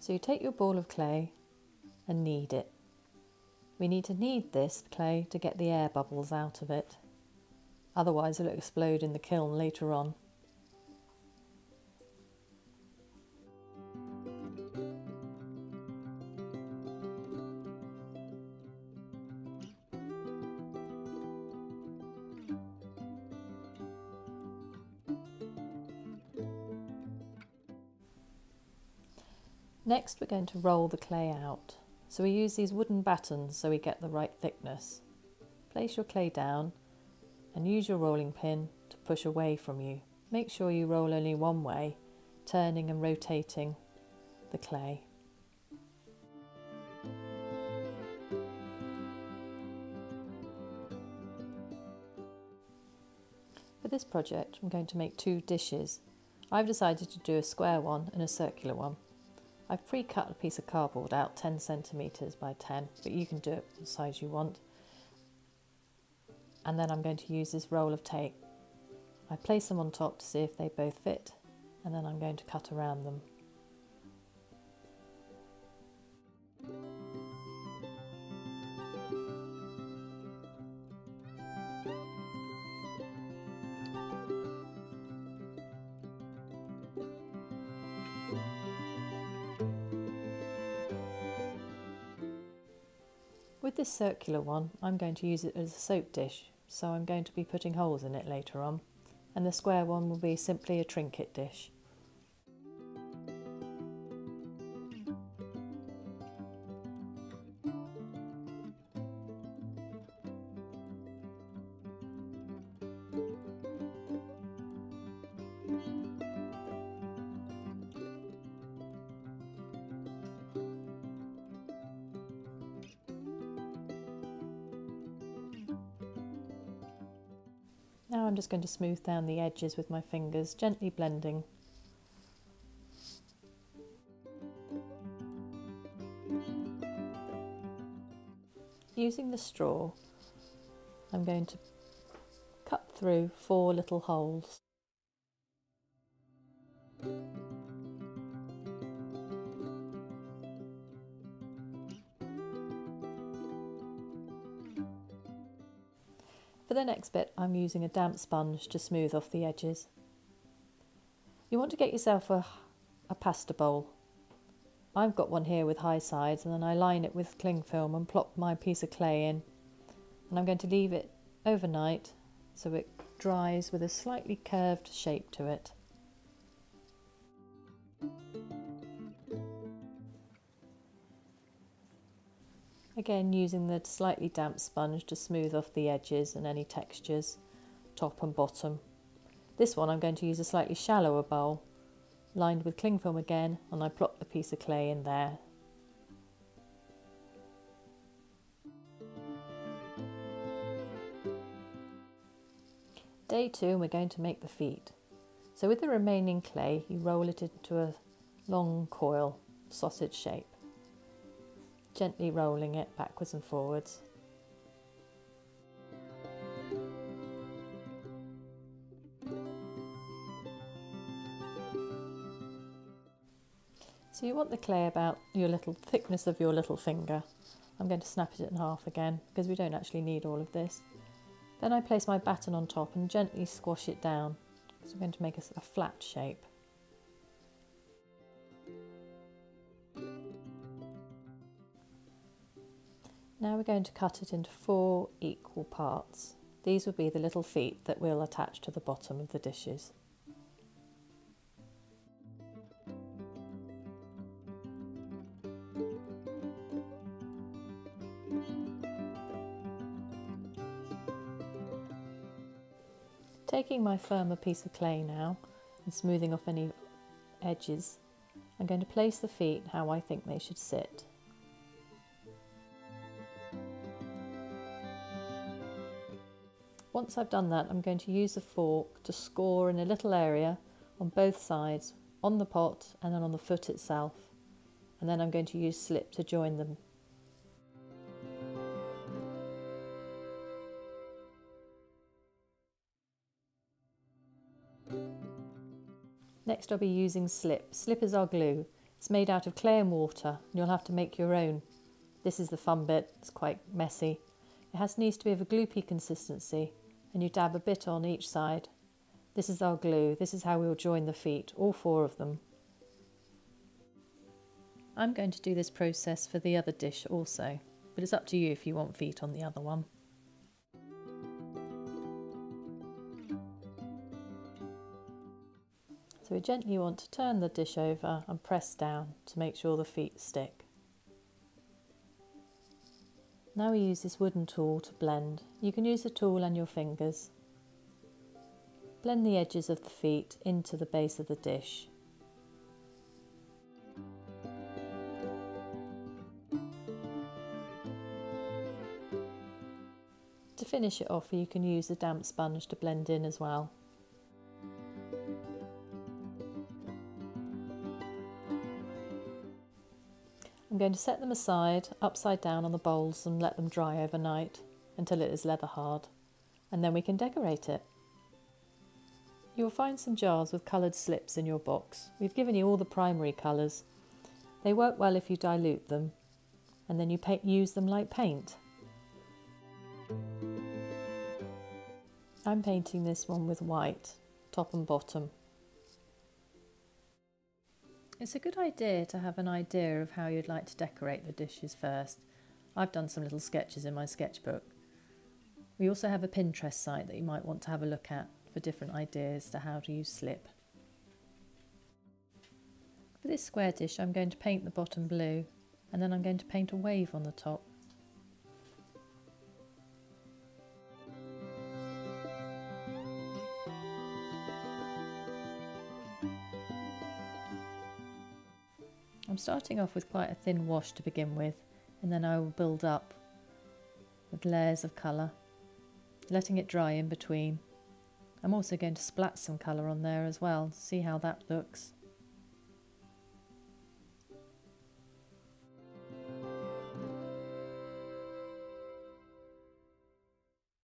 So you take your ball of clay and knead it. We need to knead this clay to get the air bubbles out of it. Otherwise it'll explode in the kiln later on. Next we're going to roll the clay out. So we use these wooden battens so we get the right thickness. Place your clay down and use your rolling pin to push away from you. Make sure you roll only one way, turning and rotating the clay. For this project I'm going to make two dishes. I've decided to do a square one and a circular one. I've pre-cut a piece of cardboard out 10 centimetres by 10, but you can do it the size you want. And then I'm going to use this roll of tape. I place them on top to see if they both fit, and then I'm going to cut around them. With this circular one, I'm going to use it as a soap dish, so I'm going to be putting holes in it later on, and the square one will be simply a trinket dish. Now I'm just going to smooth down the edges with my fingers, gently blending. Using the straw, I'm going to cut through four little holes. For the next bit, I'm using a damp sponge to smooth off the edges. You want to get yourself a, a pasta bowl. I've got one here with high sides and then I line it with cling film and plop my piece of clay in. And I'm going to leave it overnight so it dries with a slightly curved shape to it. Again using the slightly damp sponge to smooth off the edges and any textures, top and bottom. This one I'm going to use a slightly shallower bowl, lined with cling film again, and I plop the piece of clay in there. Day two, we're going to make the feet. So with the remaining clay, you roll it into a long coil, sausage shape gently rolling it backwards and forwards. So you want the clay about your little thickness of your little finger. I'm going to snap it in half again because we don't actually need all of this. Then I place my batten on top and gently squash it down. So I'm going to make a, a flat shape. Now we're going to cut it into four equal parts. These will be the little feet that we'll attach to the bottom of the dishes. Taking my firmer piece of clay now and smoothing off any edges, I'm going to place the feet how I think they should sit. Once I've done that, I'm going to use a fork to score in a little area on both sides, on the pot and then on the foot itself. And then I'm going to use slip to join them. Next I'll be using slip. Slip is our glue. It's made out of clay and water, and you'll have to make your own. This is the fun bit, it's quite messy. It has needs to be of a gloopy consistency, and you dab a bit on each side. This is our glue, this is how we'll join the feet, all four of them. I'm going to do this process for the other dish also, but it's up to you if you want feet on the other one. So we gently want to turn the dish over and press down to make sure the feet stick. Now we use this wooden tool to blend. You can use the tool and your fingers. Blend the edges of the feet into the base of the dish. To finish it off you can use a damp sponge to blend in as well. I'm going to set them aside upside down on the bowls and let them dry overnight until it is leather hard and then we can decorate it. You will find some jars with coloured slips in your box. We've given you all the primary colours. They work well if you dilute them and then you paint, use them like paint. I'm painting this one with white, top and bottom. It's a good idea to have an idea of how you'd like to decorate the dishes first. I've done some little sketches in my sketchbook. We also have a Pinterest site that you might want to have a look at for different ideas to how to use slip. For this square dish I'm going to paint the bottom blue and then I'm going to paint a wave on the top. I'm starting off with quite a thin wash to begin with and then I will build up with layers of colour, letting it dry in between. I'm also going to splat some colour on there as well, see how that looks.